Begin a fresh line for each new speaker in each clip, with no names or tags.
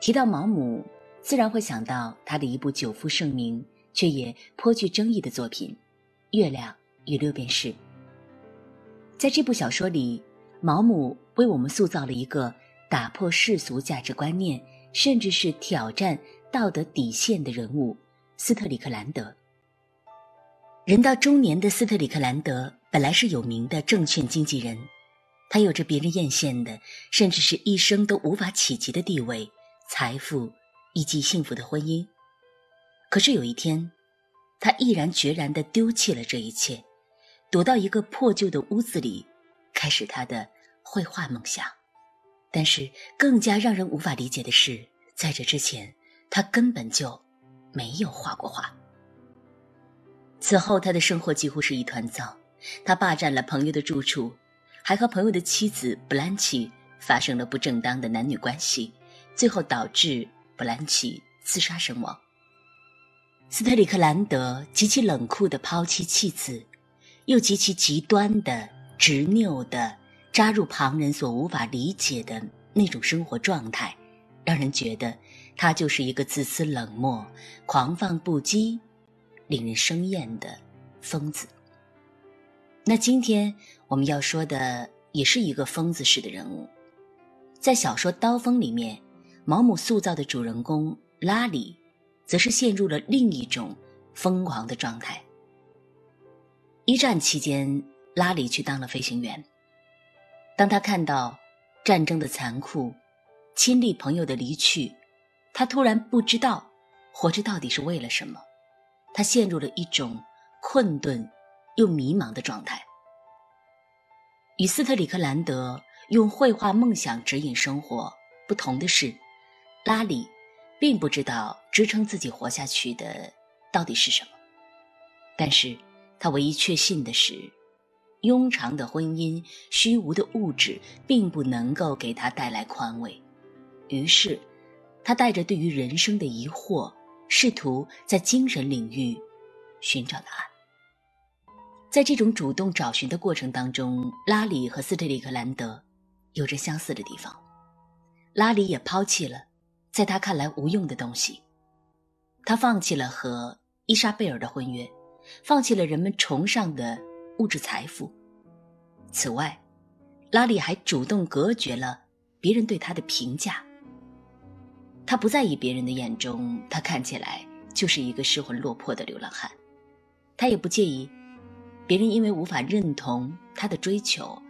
提到毛姆，自然会想到他的一部久负盛名却也颇具争议的作品《月亮与六便士》。在这部小说里，毛姆为我们塑造了一个打破世俗价值观念，甚至是挑战道德底线的人物——斯特里克兰德。人到中年的斯特里克兰德本来是有名的证券经纪人，他有着别人艳羡的，甚至是一生都无法企及的地位。财富以及幸福的婚姻，可是有一天，他毅然决然地丢弃了这一切，躲到一个破旧的屋子里，开始他的绘画梦想。但是更加让人无法理解的是，在这之前，他根本就没有画过画。此后，他的生活几乎是一团糟，他霸占了朋友的住处，还和朋友的妻子布兰奇发生了不正当的男女关系。最后导致布兰奇自杀身亡。斯特里克兰德极其冷酷地抛弃妻子，又极其极端的执拗地扎入旁人所无法理解的那种生活状态，让人觉得他就是一个自私冷漠、狂放不羁、令人生厌的疯子。那今天我们要说的也是一个疯子式的人物，在小说《刀锋》里面。毛姆塑造的主人公拉里，则是陷入了另一种疯狂的状态。一战期间，拉里去当了飞行员。当他看到战争的残酷、亲历朋友的离去，他突然不知道活着到底是为了什么。他陷入了一种困顿又迷茫的状态。与斯特里克兰德用绘画梦想指引生活不同的是。拉里并不知道支撑自己活下去的到底是什么，但是他唯一确信的是，庸长的婚姻、虚无的物质并不能够给他带来宽慰。于是，他带着对于人生的疑惑，试图在精神领域寻找答案。在这种主动找寻的过程当中，拉里和斯特里克兰德有着相似的地方。拉里也抛弃了。在他看来无用的东西，他放弃了和伊莎贝尔的婚约，放弃了人们崇尚的物质财富。此外，拉里还主动隔绝了别人对他的评价。他不在意别人的眼中，他看起来就是一个失魂落魄的流浪汉。他也不介意别人因为无法认同他的追求，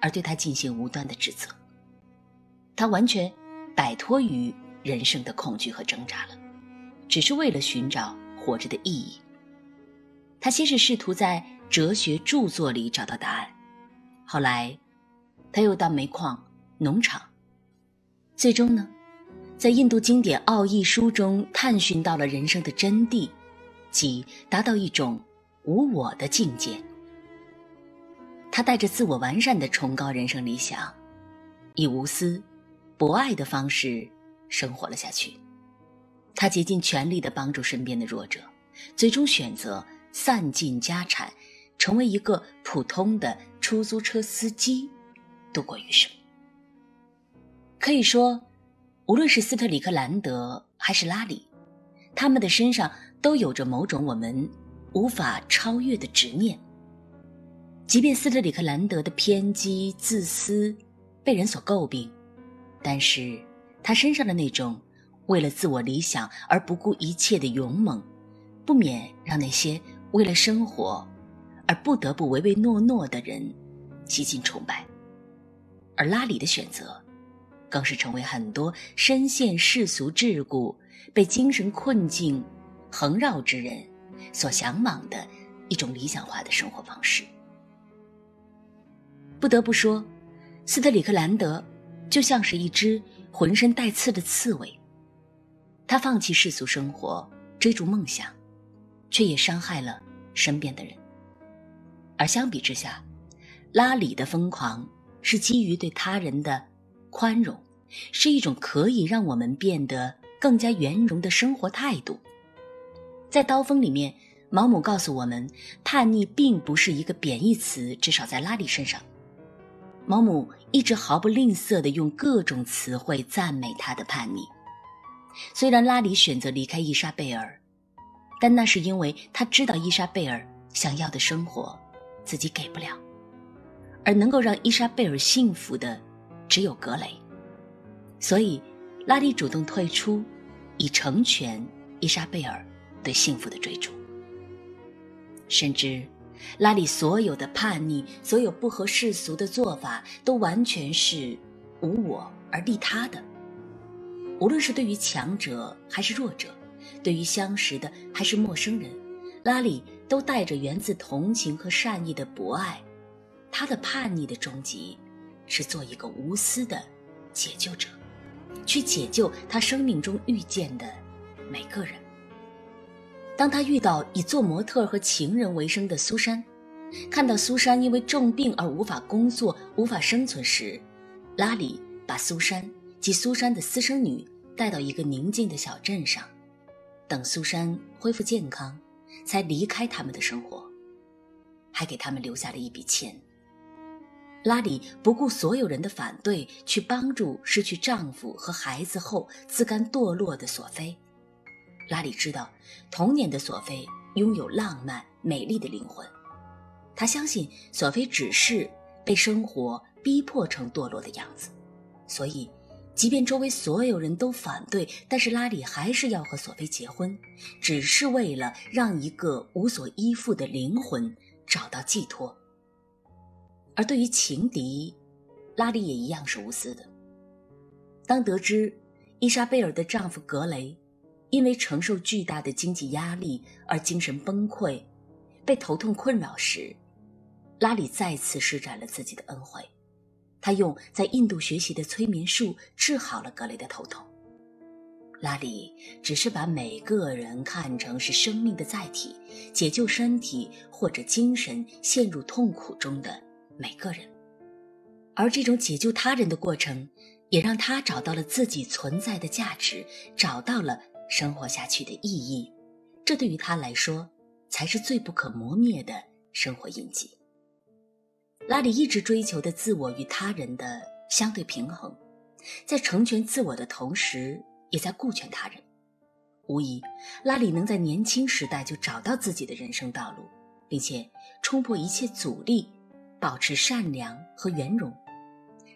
而对他进行无端的指责。他完全摆脱于。人生的恐惧和挣扎了，只是为了寻找活着的意义。他先是试图在哲学著作里找到答案，后来，他又到煤矿、农场，最终呢，在印度经典《奥义书》中探寻到了人生的真谛，即达到一种无我的境界。他带着自我完善的崇高人生理想，以无私、博爱的方式。生活了下去，他竭尽全力地帮助身边的弱者，最终选择散尽家产，成为一个普通的出租车司机，度过余生。可以说，无论是斯特里克兰德还是拉里，他们的身上都有着某种我们无法超越的执念。即便斯特里克兰德的偏激自私被人所诟病，但是。他身上的那种为了自我理想而不顾一切的勇猛，不免让那些为了生活而不得不唯唯诺诺的人极尽崇拜。而拉里的选择，更是成为很多深陷世俗桎梏、被精神困境横绕之人所向往的一种理想化的生活方式。不得不说，斯特里克兰德就像是一只。浑身带刺的刺猬。他放弃世俗生活，追逐梦想，却也伤害了身边的人。而相比之下，拉里的疯狂是基于对他人的宽容，是一种可以让我们变得更加圆融的生活态度。在《刀锋》里面，毛姆告诉我们，叛逆并不是一个贬义词，至少在拉里身上。毛姆一直毫不吝啬地用各种词汇赞美他的叛逆，虽然拉里选择离开伊莎贝尔，但那是因为他知道伊莎贝尔想要的生活自己给不了，而能够让伊莎贝尔幸福的只有格雷。所以，拉里主动退出，以成全伊莎贝尔对幸福的追逐。甚至，拉里所有的叛逆，所有不合世俗的做法，都完全是无我而利他的。无论是对于强者还是弱者，对于相识的还是陌生人，拉里都带着源自同情和善意的博爱。他的叛逆的终极，是做一个无私的解救者，去解救他生命中遇见的每个人。当他遇到以做模特和情人为生的苏珊，看到苏珊因为重病而无法工作、无法生存时，拉里把苏珊。及苏珊的私生女带到一个宁静的小镇上，等苏珊恢复健康，才离开他们的生活，还给他们留下了一笔钱。拉里不顾所有人的反对，去帮助失去丈夫和孩子后自甘堕落的索菲。拉里知道，童年的索菲拥有浪漫美丽的灵魂，他相信索菲只是被生活逼迫成堕落的样子，所以。即便周围所有人都反对，但是拉里还是要和索菲结婚，只是为了让一个无所依附的灵魂找到寄托。而对于情敌，拉里也一样是无私的。当得知伊莎贝尔的丈夫格雷因为承受巨大的经济压力而精神崩溃，被头痛困扰时，拉里再次施展了自己的恩惠。他用在印度学习的催眠术治好了格雷的头痛。拉里只是把每个人看成是生命的载体，解救身体或者精神陷入痛苦中的每个人，而这种解救他人的过程，也让他找到了自己存在的价值，找到了生活下去的意义。这对于他来说，才是最不可磨灭的生活印记。拉里一直追求的自我与他人的相对平衡，在成全自我的同时，也在顾全他人。无疑，拉里能在年轻时代就找到自己的人生道路，并且冲破一切阻力，保持善良和圆融。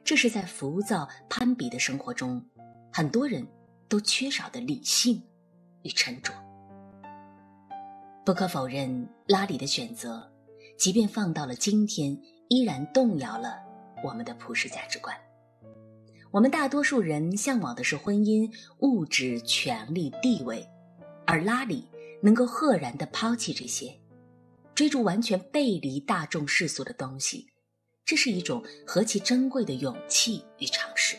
这是在浮躁攀比的生活中，很多人都缺少的理性与沉着。不可否认，拉里的选择，即便放到了今天。依然动摇了我们的普世价值观。我们大多数人向往的是婚姻、物质、权力、地位，而拉里能够赫然地抛弃这些，追逐完全背离大众世俗的东西，这是一种何其珍贵的勇气与尝试。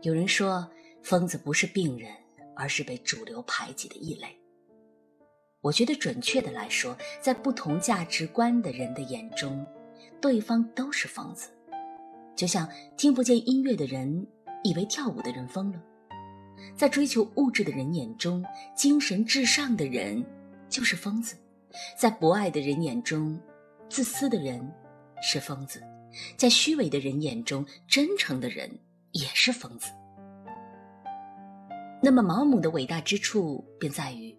有人说，疯子不是病人，而是被主流排挤的异类。我觉得，准确的来说，在不同价值观的人的眼中。对方都是疯子，就像听不见音乐的人以为跳舞的人疯了。在追求物质的人眼中，精神至上的人就是疯子；在博爱的人眼中，自私的人是疯子；在虚伪的人眼中，真诚的人也是疯子。那么，毛姆的伟大之处便在于，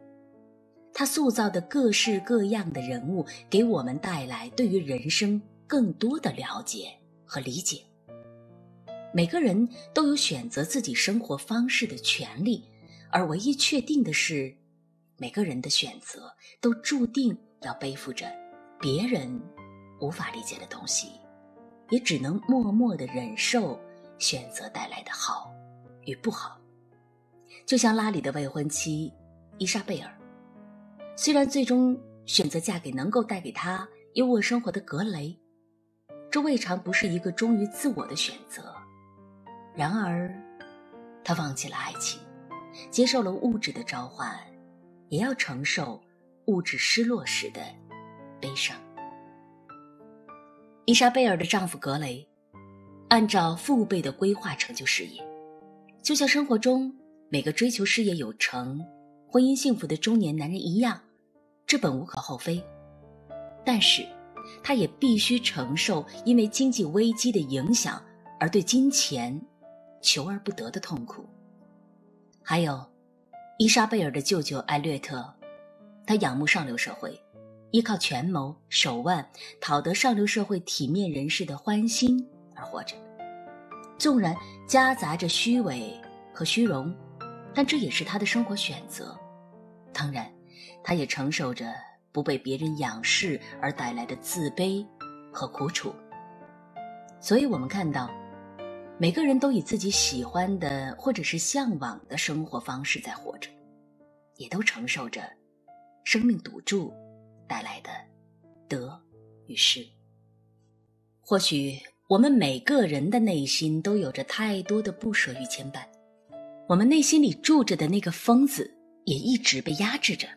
他塑造的各式各样的人物，给我们带来对于人生。更多的了解和理解。每个人都有选择自己生活方式的权利，而唯一确定的是，每个人的选择都注定要背负着别人无法理解的东西，也只能默默的忍受选择带来的好与不好。就像拉里的未婚妻伊莎贝尔，虽然最终选择嫁给能够带给她优渥生活的格雷。这未尝不是一个忠于自我的选择，然而，她忘记了爱情，接受了物质的召唤，也要承受物质失落时的悲伤。伊莎贝尔的丈夫格雷，按照父辈的规划成就事业，就像生活中每个追求事业有成、婚姻幸福的中年男人一样，这本无可厚非，但是。他也必须承受因为经济危机的影响而对金钱求而不得的痛苦。还有伊莎贝尔的舅舅艾略特，他仰慕上流社会，依靠权谋手腕讨得上流社会体面人士的欢心而活着。纵然夹杂着虚伪和虚荣，但这也是他的生活选择。当然，他也承受着不被别人仰视而带来的自卑和苦楚。所以，我们看到，每个人都以自己喜欢的或者是向往的生活方式在活着，也都承受着生命赌注带来的得与失。或许。我们每个人的内心都有着太多的不舍与牵绊，我们内心里住着的那个疯子也一直被压制着。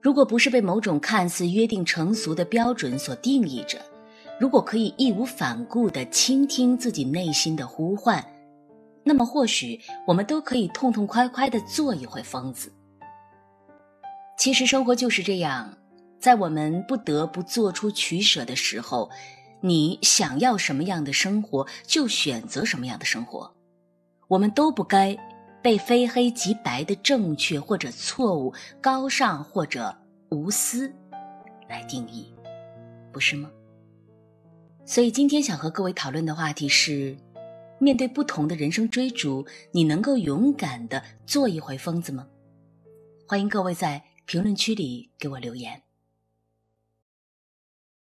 如果不是被某种看似约定成俗的标准所定义着，如果可以义无反顾地倾听自己内心的呼唤，那么或许我们都可以痛痛快快地做一回疯子。其实生活就是这样，在我们不得不做出取舍的时候。你想要什么样的生活，就选择什么样的生活。我们都不该被非黑即白的正确或者错误、高尚或者无私来定义，不是吗？所以今天想和各位讨论的话题是：面对不同的人生追逐，你能够勇敢的做一回疯子吗？欢迎各位在评论区里给我留言。